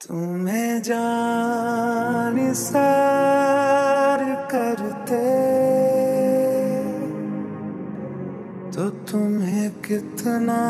तुम्हें जान सार करते तो तुम्हें कितना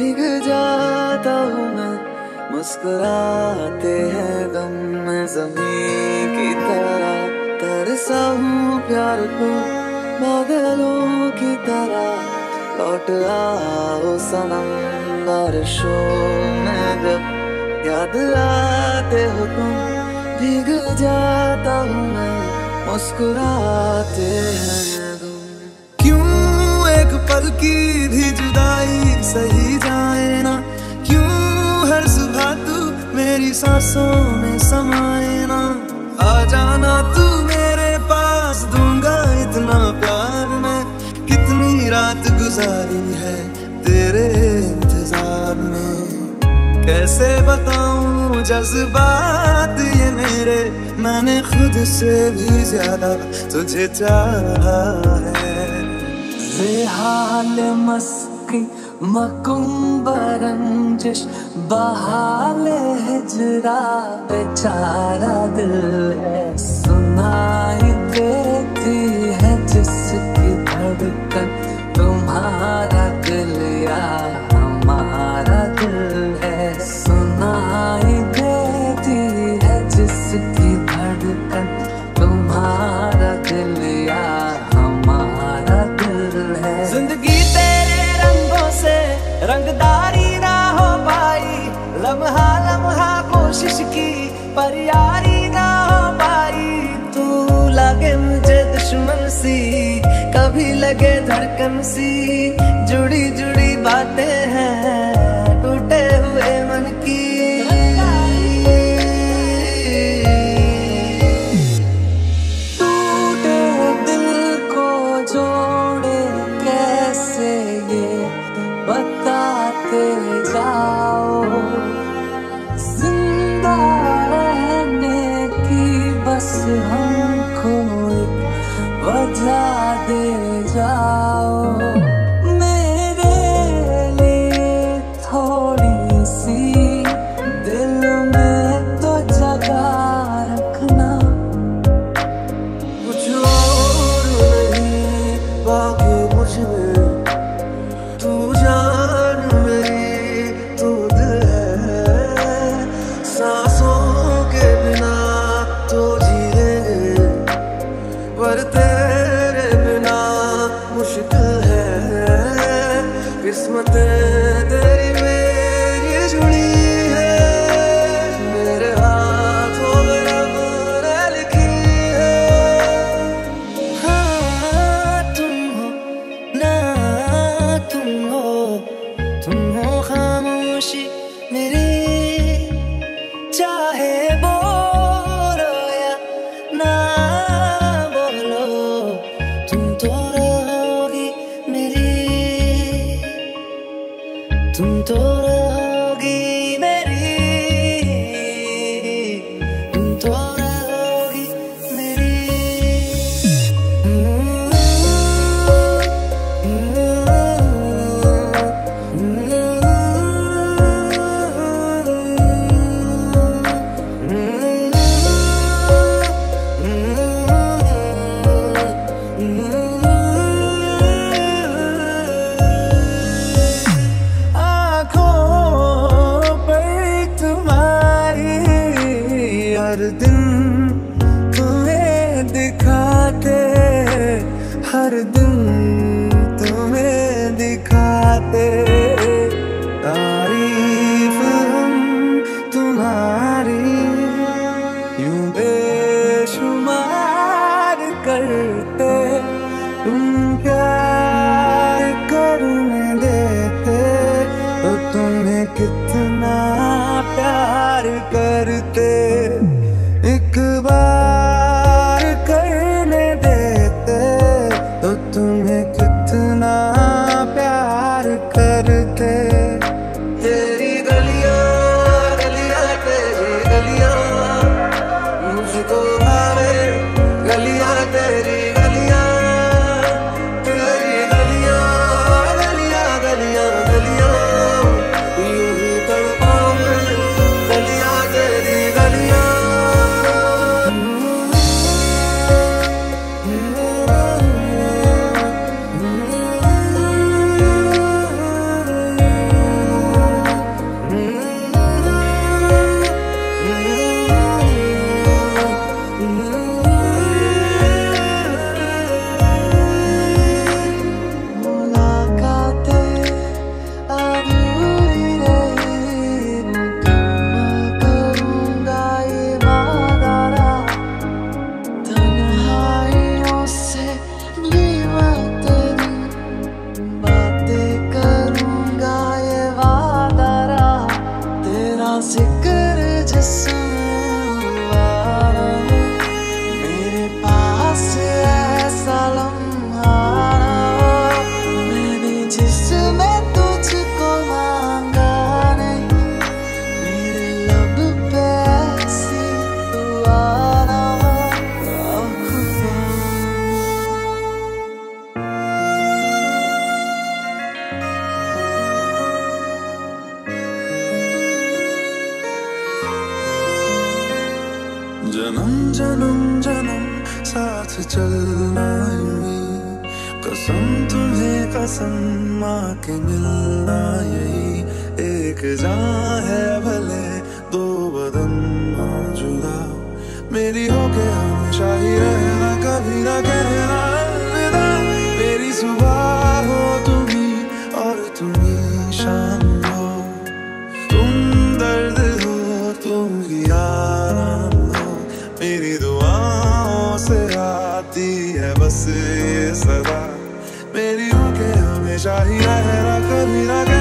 भीग जाता हूँ मैं। मुस्कुराते हैं गम में ज़मीन की तरह। तरसा हूँ प्यार को बादलों की तरह। लौट आओ सनम बारिशों में जब याद आते हो तुम भीग जाता हूँ मैं। मुस्कुराते हैं। मेरी सांसों में समाए ना। आ जाना तू मेरे पास, दूँगा इतना प्यार मैं। कितनी रात गुजारी है तेरे इंतज़ार में। कैसे बताऊँ जज्बात ये मेरे? मैंने खुद से भी ज़्यादा तुझे चाहा है। हाल मस्की मकुम्बरंजिश बहाल हिजरा बेचारा दिल है। सुनाई देती है जिसकी धड़कन, तुम्हारा दिल या हमारा दिल है। सुनाई देती है जिसकी लगे मुझे दुश्मन सी, कभी लगे धड़कन सी। जुड़ी जुड़ी बातें हैं, टूटे हुए मन की। दिल को जोड़े कैसे बताते जाओ? ज़िंदा रहने की बस हमको एक वजह दे जाओ aguanté. जन्म जन्म साथ चलना कसम तुम्हें कसम माँ के मिलना यही। एक जान है भले दो बदन जुदा मेरी हो के हमेशा ही रहना, कभी ना कहना मेरी सुबह हो तुम्ही बस ये सदा मेरी हो के हमेशा ही रहना कभी। ना